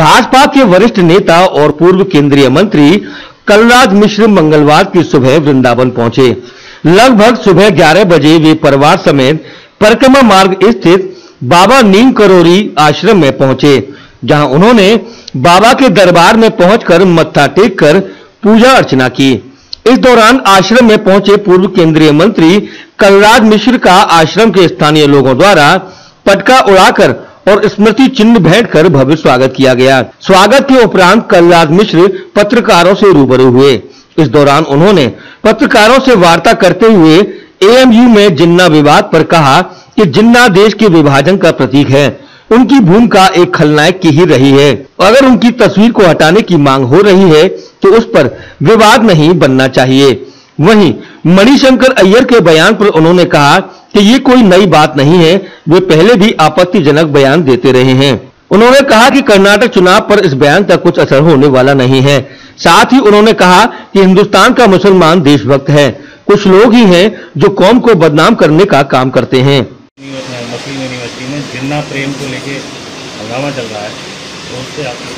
भाजपा के वरिष्ठ नेता और पूर्व केंद्रीय मंत्री कलराज मिश्र मंगलवार की सुबह वृंदावन पहुँचे। लगभग सुबह 11 बजे वे परिवार समेत परिक्रमा मार्ग स्थित बाबा नीम करोरी आश्रम में पहुँचे, जहाँ उन्होंने बाबा के दरबार में पहुंचकर मत्था टेक कर पूजा अर्चना की। इस दौरान आश्रम में पहुँचे पूर्व केंद्रीय मंत्री कलराज मिश्र का आश्रम के स्थानीय लोगों द्वारा पटका उड़ाकर और स्मृति चिन्ह भेंट कर भव्य स्वागत किया गया। स्वागत के उपरांत कलराज मिश्र पत्रकारों से रूबरू हुए। इस दौरान उन्होंने पत्रकारों से वार्ता करते हुए एएमयू में जिन्ना विवाद पर कहा कि जिन्ना देश के विभाजन का प्रतीक है, उनकी भूमिका एक खलनायक की ही रही है। अगर उनकी तस्वीर को हटाने की मांग हो रही है तो उस पर विवाद नहीं बनना चाहिए। वहीं मणिशंकर अय्यर के बयान पर उन्होंने कहा कि ये कोई नई बात नहीं है वे पहले भी आपत्तिजनक बयान देते रहे हैं। उन्होंने कहा कि कर्नाटक चुनाव पर इस बयान का कुछ असर होने वाला नहीं है। साथ ही उन्होंने कहा कि हिंदुस्तान का मुसलमान देशभक्त है। कुछ लोग ही हैं जो कौम को बदनाम करने का काम करते हैं। मुस्लिम यूनिवर्सिटी में जिन्ना प्रेम को लेके हंगामा चल रहा है तो उससे आपकी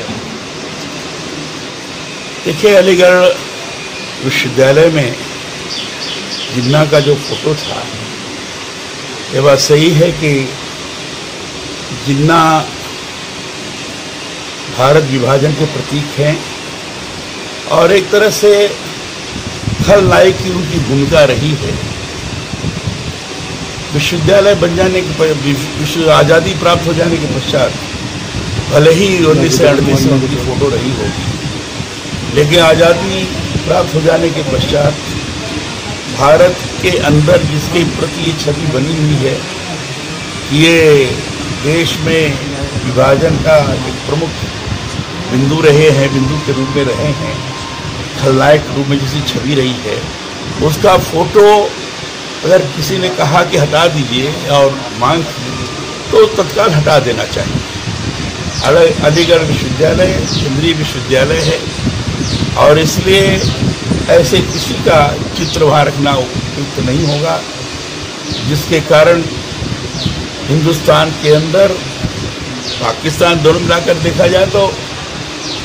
देखिए अलीगढ़ विश्वविद्यालय में जिन्ना का जो फ़ोटो था ये बात सही है कि जिन्ना भारत विभाजन के प्रतीक हैं और एक तरह से खलनायक की उनकी भूमिका रही है। विश्वविद्यालय बन जाने के विश्व आज़ादी प्राप्त हो जाने के पश्चात, भले ही उन्नीस सौ अड़तीस में उनकी फ़ोटो रही होगी लेकिन आज़ादी प्राप्त हो जाने के पश्चात भारत के अंदर जिसके प्रति ये छवि बनी हुई है, ये देश में विभाजन का एक प्रमुख बिंदु रहे हैं, बिंदु के रूप में रहे हैं, खलनायक रूप में जिसकी छवि रही है। उसका फ़ोटो अगर किसी ने कहा कि हटा दीजिए और मांग की तो तत्काल हटा देना चाहिए। अलीगढ़ विश्वविद्यालय, केंद्रीय विश्वविद्यालय है, और इसलिए ऐसे किसी का चित्र वहाँ रखना उपयुक्त नहीं होगा, जिसके कारण हिंदुस्तान के अंदर पाकिस्तान दोनों मिलाकर देखा जाए तो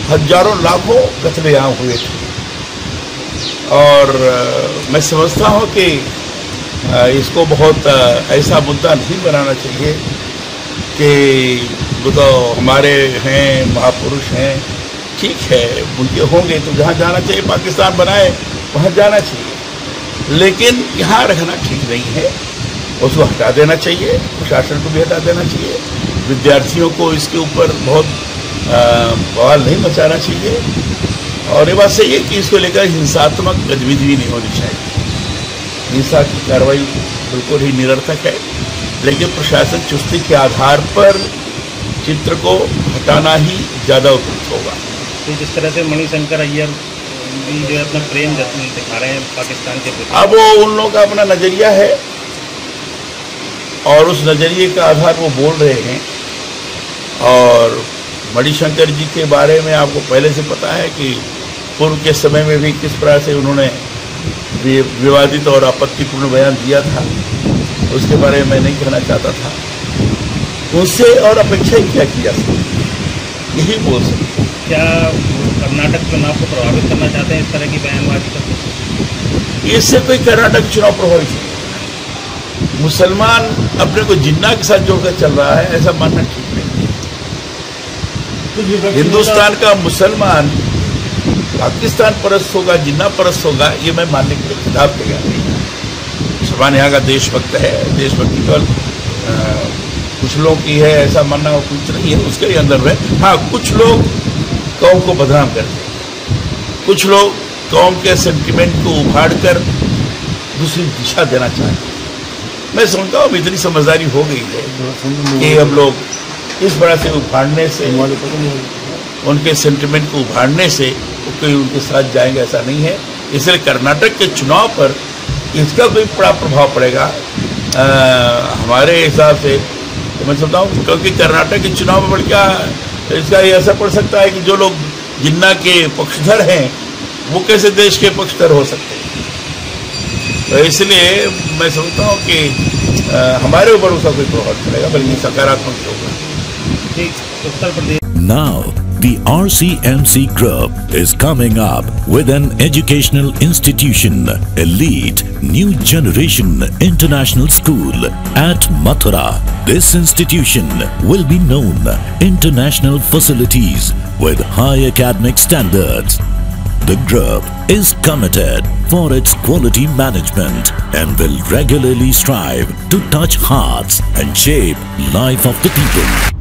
हज़ारों लाखों कतलेआम हुए थे। और मैं समझता हूँ कि इसको बहुत ऐसा मुद्दा नहीं बनाना चाहिए कि वो तो हमारे हैं, महापुरुष हैं ठीक है उनके होंगे तो जहाँ जाना चाहिए, पाकिस्तान बनाए, वहाँ जाना चाहिए। लेकिन यहाँ रखना ठीक नहीं है। उसको हटा देना चाहिए, प्रशासन को भी हटा देना चाहिए। विद्यार्थियों को इसके ऊपर बहुत बवाल नहीं मचाना चाहिए। और ये बात सही है कि इसको लेकर हिंसात्मक गतिविधि भी नहीं होनी चाहिए। हिंसा की कार्रवाई बिल्कुल ही निरर्थक है। लेकिन प्रशासन चुस्ती के आधार पर चित्र को हटाना ही ज़्यादा उपयुक्त होगा। तो जिस तरह से मणिशंकर अय्यर भी जो है अपना प्रेम दिखा रहे हैं पाकिस्तान के प्रति। अब वो उन लोगों का अपना नज़रिया है और उस नज़रिए का आधार वो बोल रहे हैं। और मणिशंकर जी के बारे में आपको पहले से पता है कि पूर्व के समय में भी किस प्रकार से उन्होंने विवादित और आपत्तिपूर्ण बयान दिया था, उसके बारे में मैं नहीं कहना चाहता था। उससे और अपेक्षा क्या की जा सकती यही बोल सकते क्या कर्नाटक चुनाव को प्रभावित करना चाहते हैं इस तरह की बयानबाजी कर इससे कोई कर्नाटक चुनाव प्रभावित नहीं मुसलमान अपने को जिन्ना के साथ जोड़कर चल रहा है ऐसा मानना ठीक नहीं हिंदुस्तान का मुसलमान पाकिस्तान परस्त होगा जिन्ना परस्त होगा ये मैं मानने के लिए खिताब नहीं। मुसलमान यहाँ का देशभक्त है देशभक्ति केवल कुछ लोग की है ऐसा मानना कुछ नहीं है उसके अंदर में। हाँ कुछ लोग कौम को बदनाम कर करते कुछ लोग कौम के सेंटिमेंट को उभाड़ कर दूसरी दिशा देना चाहते हैं। मैं समझता हूँ इतनी समझदारी हो गई है कि हम लोग इस तरह से उभाड़ने से उनके सेंटिमेंट को उभाड़ने से कोई उनके साथ जाएँगे ऐसा नहीं है। इसलिए कर्नाटक के चुनाव पर इसका कोई बड़ा प्रभाव पड़ेगा। आ, हमारे हिसाब से तो मैं समझता हूँ क्योंकि कर्नाटक के चुनाव में बढ़ क्या इसका ये असर पड़ सकता है कि जो लोग जिन्ना के पक्षधर हैं वो कैसे देश के पक्षधर हो सकते हैं? तो इसलिए मैं समझता हूँ कि आ, हमारे ऊपर उसका कोई प्रभाव पड़ेगा बल्कि सकारात्मक होगा। ठीक Uttar Pradesh. Now The RCMC Group is coming up with an educational institution, Elite New Generation International School at Mathura. This institution will be known international facilities with high academic standards. The group is committed for its quality management and will regularly strive to touch hearts and shape life of the people.